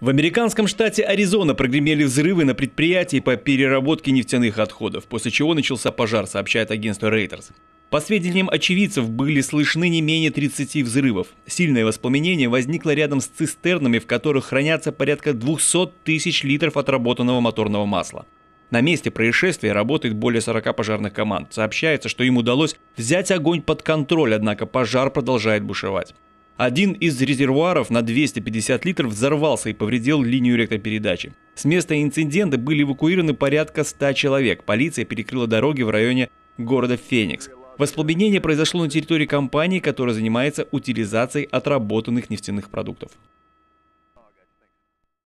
В американском штате Аризона прогремели взрывы на предприятии по переработке нефтяных отходов, после чего начался пожар, сообщает агентство Reuters. По сведениям очевидцев, были слышны не менее 30 взрывов. Сильное воспламенение возникло рядом с цистернами, в которых хранятся порядка 200 тысяч литров отработанного моторного масла. На месте происшествия работает более 40 пожарных команд. Сообщается, что им удалось взять огонь под контроль, однако пожар продолжает бушевать. Один из резервуаров на 250 литров взорвался и повредил линию электропередачи. С места инцидента были эвакуированы порядка 100 человек. Полиция перекрыла дороги в районе города Феникс. Воспламенение произошло на территории компании, которая занимается утилизацией отработанных нефтяных продуктов.